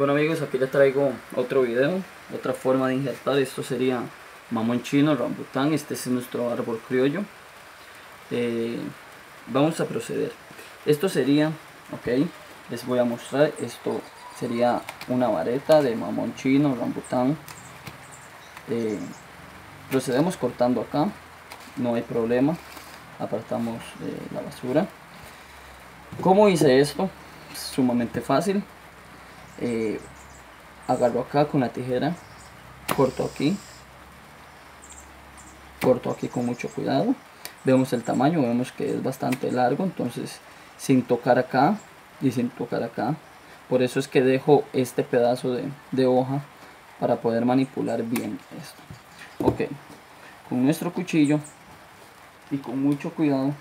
Bueno amigos, aquí les traigo otro video, otra forma de injertar, esto sería mamón chino, rambután, este es nuestro árbol criollo. Eh, vamos a proceder. Esto sería, ok, les voy a mostrar, esto sería una vareta de mamón chino, rambután. Eh, procedemos cortando acá, no hay problema, apartamos eh, la basura. ¿Cómo hice esto? Sumamente fácil eh, agarro acá con la tijera corto aquí corto aquí con mucho cuidado. Vemos el tamaño vemos que es bastante largo entonces sin tocar acá y sin tocar acá. Por eso es que dejo este pedazo de, de hoja para poder manipular bien esto. Ok con nuestro cuchillo y con mucho cuidado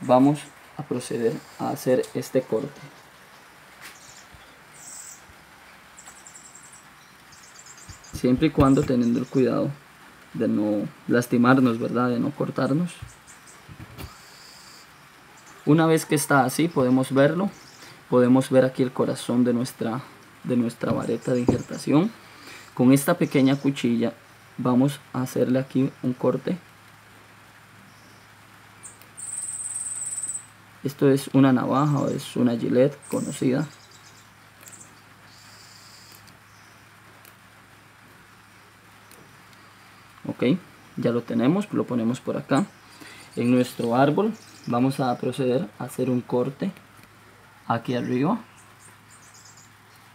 vamos a proceder a hacer este corte siempre y cuando teniendo el cuidado de no lastimarnos, ¿verdad? De no cortarnos. Una vez que está así, podemos verlo. Podemos ver aquí el corazón de nuestra, de nuestra vareta de injertación. Con esta pequeña cuchilla vamos a hacerle aquí un corte. Esto es una navaja o es una gilet conocida. Ok ya lo tenemos lo ponemos por acá. En nuestro árbol vamos a proceder a hacer un corte aquí arriba.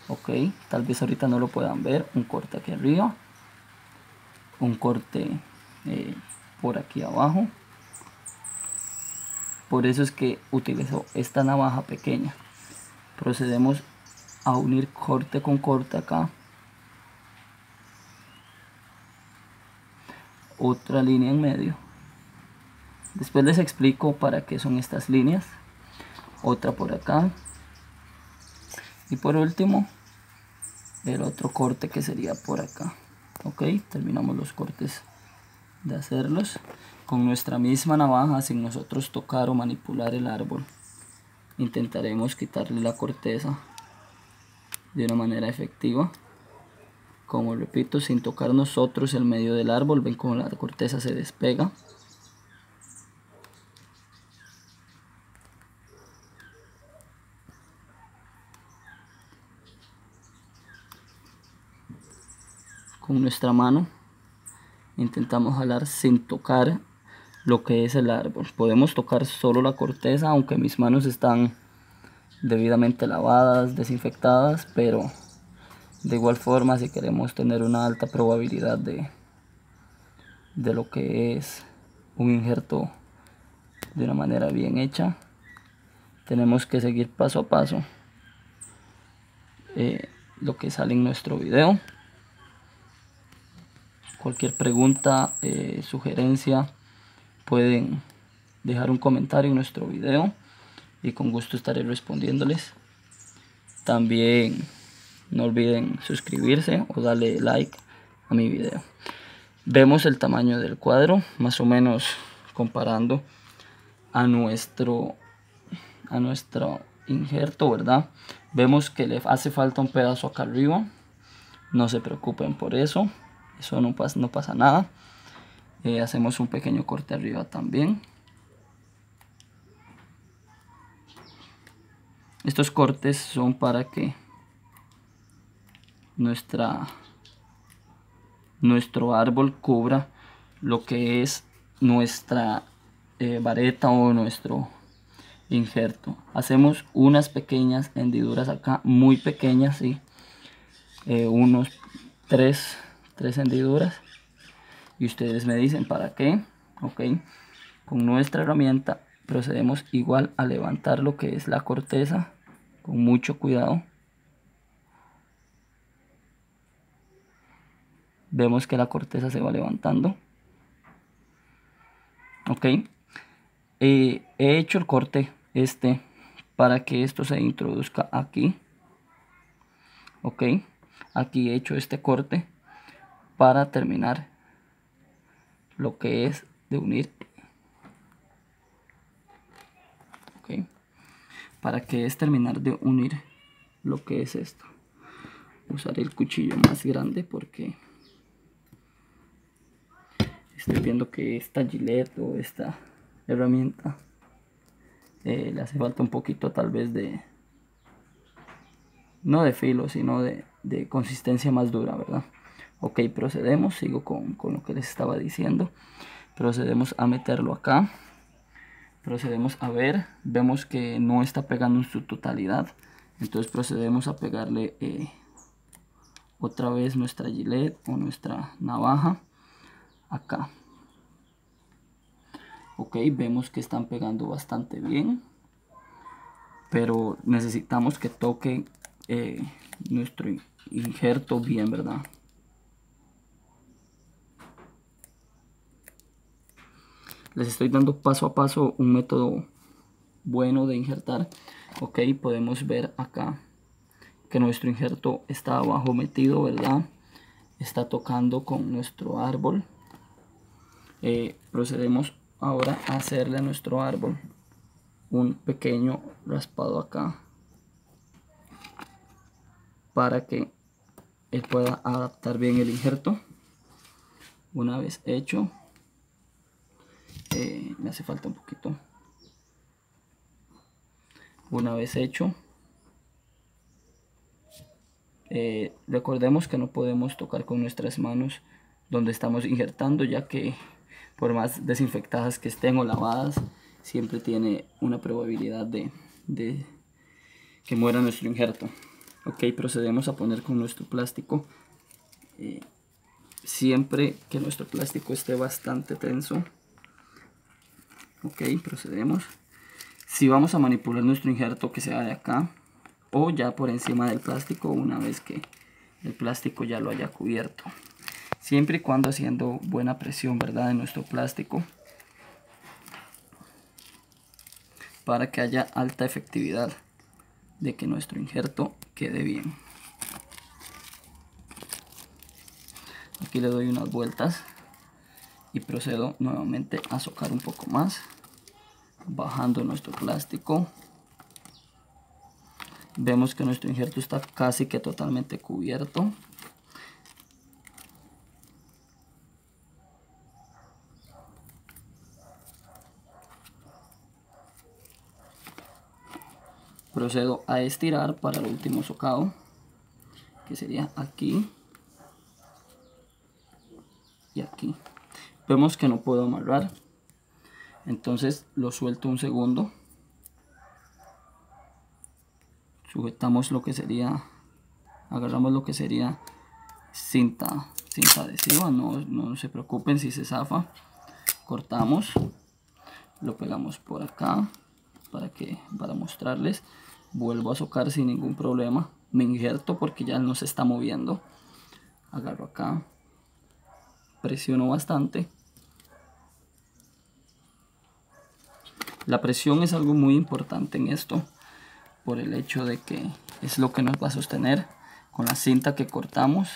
Ok tal vez ahorita no lo puedan ver un corte aquí arriba. Un corte eh, por aquí abajo. Por eso es que utilizo esta navaja pequeña. Procedemos a unir corte con corte acá otra línea en medio. Después les explico para qué son estas líneas. Otra por acá. Y por último el otro corte que sería por acá. Ok terminamos los cortes de hacerlos. Con nuestra misma navaja sin nosotros tocar o manipular el árbol intentaremos quitarle la corteza de una manera efectiva como repito sin tocar nosotros el medio del árbol ven como la corteza se despega. Con nuestra mano intentamos jalar sin tocar lo que es el árbol. Podemos tocar solo la corteza aunque mis manos están debidamente lavadas desinfectadas pero de igual forma, si queremos tener una alta probabilidad de, de lo que es un injerto de una manera bien hecha, tenemos que seguir paso a paso eh, lo que sale en nuestro video. Cualquier pregunta, eh, sugerencia, pueden dejar un comentario en nuestro video y con gusto estaré respondiéndoles. También no olviden suscribirse o darle like a mi video. Vemos el tamaño del cuadro, más o menos comparando a nuestro, a nuestro injerto, ¿verdad? Vemos que le hace falta un pedazo acá arriba. No se preocupen por eso. Eso no pasa, no pasa nada. Eh, hacemos un pequeño corte arriba también. Estos cortes son para que nuestra, nuestro árbol cubra lo que es nuestra eh, vareta o nuestro injerto. Hacemos unas pequeñas hendiduras acá, muy pequeñas, ¿sí? Eh, unos tres, tres hendiduras. Y ustedes me dicen para qué, ok. Con nuestra herramienta procedemos igual a levantar lo que es la corteza con mucho cuidado. Vemos que la corteza se va levantando. Ok. Eh, he hecho el corte este para que esto se introduzca aquí. Ok. Aquí he hecho este corte para terminar lo que es de unir. Ok. Para que es terminar de unir lo que es esto. Usar el cuchillo más grande porque estoy viendo que esta gilet o esta herramienta eh, le hace falta un poquito tal vez de no de filo sino de, consistencia más dura verdad ok procedemos sigo con, con lo que les estaba diciendo. Procedemos a meterlo acá. Procedemos a ver vemos que no está pegando en su totalidad. Entonces procedemos a pegarle eh, otra vez nuestra gilet o nuestra navaja acá. Ok vemos que están pegando bastante bien pero necesitamos que toque eh, nuestro injerto bien verdad les estoy dando paso a paso un método bueno de injertar. Ok podemos ver acá que nuestro injerto está abajo metido verdad está tocando con nuestro árbol eh, procedemos ahora a hacerle a nuestro árbol un pequeño raspado acá para que él pueda adaptar bien el injerto. Una vez hecho eh, me hace falta un poquito. Una vez hecho eh, recordemos que no podemos tocar con nuestras manos donde estamos injertando ya que por más desinfectadas que estén o lavadas siempre tiene una probabilidad de, que muera nuestro injerto. Ok procedemos a poner con nuestro plástico. Eh, siempre que nuestro plástico esté bastante tenso. Ok procedemos. Si vamos a manipular nuestro injerto que sea de acá o ya por encima del plástico una vez que el plástico ya lo haya cubierto siempre y cuando haciendo buena presión verdad en nuestro plástico para que haya alta efectividad de que nuestro injerto quede bien. Aquí le doy unas vueltas y procedo nuevamente a socar un poco más bajando nuestro plástico. Vemos que nuestro injerto está casi que totalmente cubierto procedo a estirar para el último socado que sería aquí. Y aquí. Vemos que no puedo amarrar. Entonces lo suelto un segundo. Sujetamos lo que sería agarramos lo que sería cinta cinta adhesiva. No, no se preocupen si se zafa. Cortamos. Lo pegamos por acá para que para mostrarles. Vuelvo a socar sin ningún problema. Me injerto porque ya no se está moviendo. Agarro acá. Presiono bastante. La presión es algo muy importante en esto por el hecho de que es lo que nos va a sostener con la cinta que cortamos.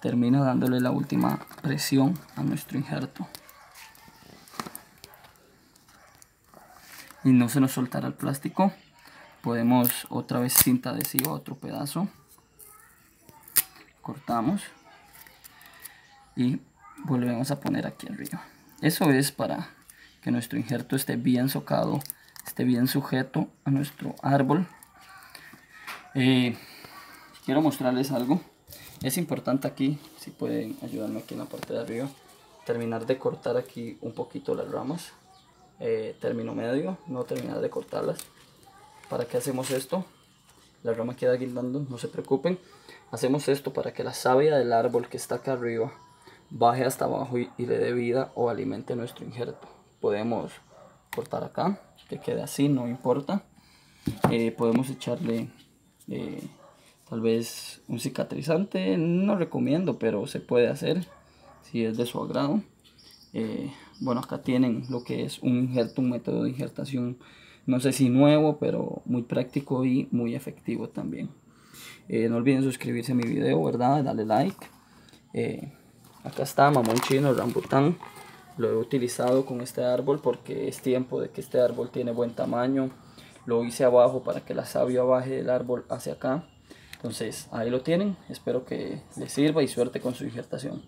Termino dándole la última presión a nuestro injerto y no se nos soltará el plástico podemos otra vez cinta adhesiva otro pedazo cortamos y volvemos a poner aquí arriba eso es para que nuestro injerto esté bien socado, esté bien sujeto a nuestro árbol. Eh, quiero mostrarles algo. Es importante aquí, si pueden ayudarme aquí en la parte de arriba, terminar de cortar aquí un poquito las ramas. Eh, término medio, no terminar de cortarlas. ¿Para qué hacemos esto? La rama queda guindando, no se preocupen. Hacemos esto para que la savia del árbol que está acá arriba baje hasta abajo y, le dé vida o alimente nuestro injerto podemos cortar acá que quede así no importa eh, podemos echarle eh, tal vez un cicatrizante no recomiendo pero se puede hacer si es de su agrado eh, bueno acá tienen lo que es un injerto un método de injertación no sé si nuevo pero muy práctico y muy efectivo también. No olviden suscribirse a mi video verdad darle like. Acá está mamón chino rambután. Lo he utilizado con este árbol porque es tiempo de que este árbol tiene buen tamaño. Lo hice abajo para que la savia baje del árbol hacia acá. Entonces, ahí lo tienen. Espero que les sirva y suerte con su disertación.